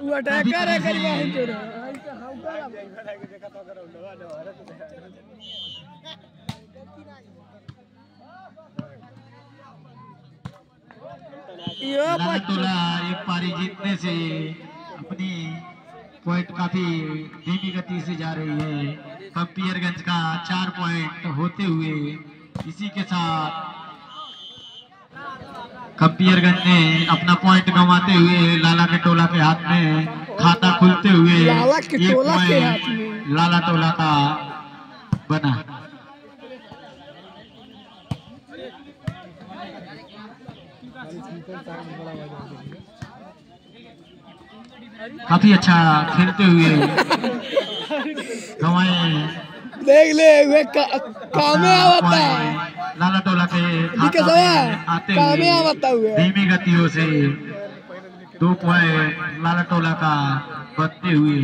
वो अटैकर है करीब हम तेरा ऐसा हम का यो लालटोला एक पारी जीतने से अपनी पॉइंट काफ़ी धीमी गति से जा रही है। कंपियरगंज का चार पॉइंट होते हुए इसी के साथ कंपियरगंज ने अपना पॉइंट गंवाते हुए लाला के टोला के हाथ में खाता खुलते हुए लाला के टोला के हाथ में। लाला टोला का बना काफ़ी अच्छा खेलते हुए गंवाए देख ले वे का, कामे आवता है। लाला टोला के में सवा आते कामे हुए आवता हुए। धीमी गतियों से दो पॉइंट लाला टोला का बनते हुए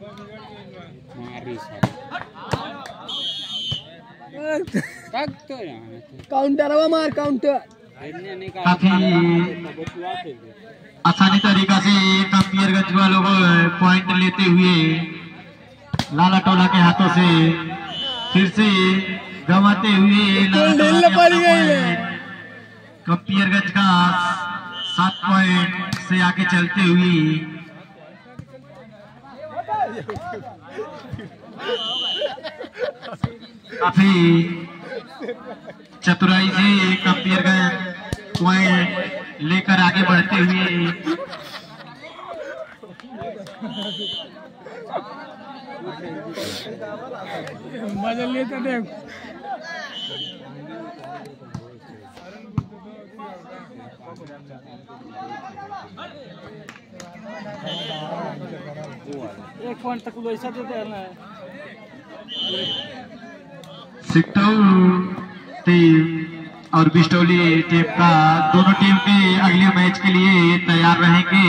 काउंटर वा मार काउंटर काफ़ी आसानी तरीका से कंपियरगंज वालों को पॉइंट लेते हुए लाला टोला के हाथों से फिर से गंवाते हुए कंपियरगंज का सात पॉइंट से आगे चलते हुए काफ़ी चतुराई से कंपियरगंज पॉइंट लेकर आगे बढ़ते हुए। बदल लेते देख एक पॉइंट तक वैसा देते हैं। ना सिक्टौ टीम और बिस्टोली टीम का दोनों टीम के अगले मैच के लिए तैयार रहेंगे।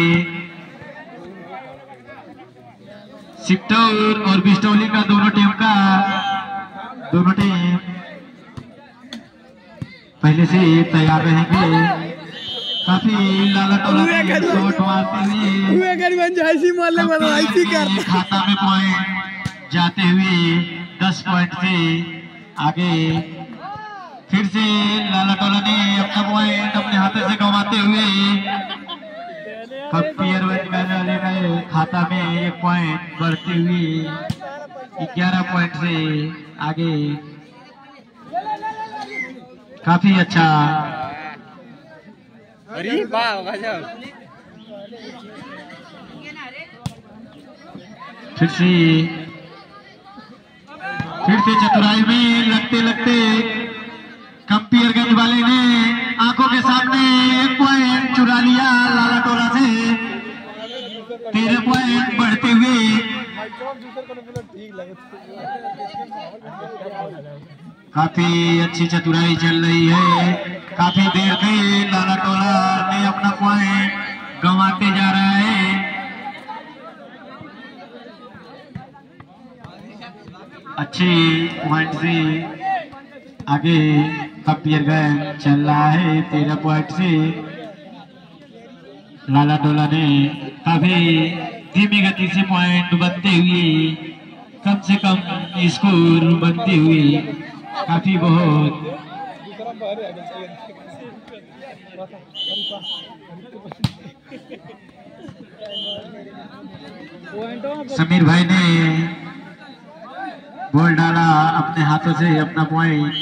सिक्टौर और बिस्टोली का दोनों टीम का दोनों टीम पहले से तैयार रहेंगे। काफ़ी लाला टोला शॉट मारते हुए खाता में पॉइंट। जाते हुए दस पॉइंट से आगे। फिर से लाला टोला ने अपना पॉइंट अपने हाथों से गंवाते हुए खाता में एक पॉइंट बढ़ते हुए ग्यारह पॉइंट से आगे। काफ़ी अच्छा। अरे फिर से फिर से चतुराई में लगते लगते कंपियरगंज वाले ने आँखों के सामने एक पॉइंट चुरा लिया लाला टोला से। तेरह पॉइंट बढ़ते हुए काफ़ी अच्छी चतुराई चल रही है। काफ़ी देर से लाला टोला ने अपना पॉइंट गंवाते जा रहा है। अच्छे पॉइंट से आगे कंपियरगंज चल रहा है तेरह पॉइंट से। लाला टोला ने काफ़ी धीमी गति से पॉइंट बनते हुए, कम से कम स्कोर बनते हुए काफ़ी बहुत। समीर भाई ने बॉल डाला अपने हाथों से अपना पॉइंट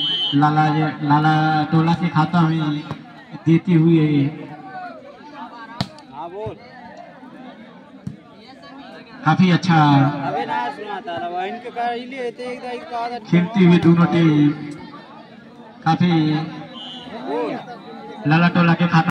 लाला लाला टोला के खाता में देते हुए हाँ बोल। काफ़ी अच्छा। खेलती हुई दोनों टीम काफ़ी। लाला टोला के खाता